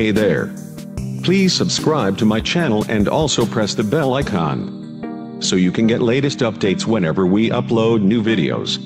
Hey there. Please subscribe to my channel and also press the bell icon so you can get latest updates whenever we upload new videos.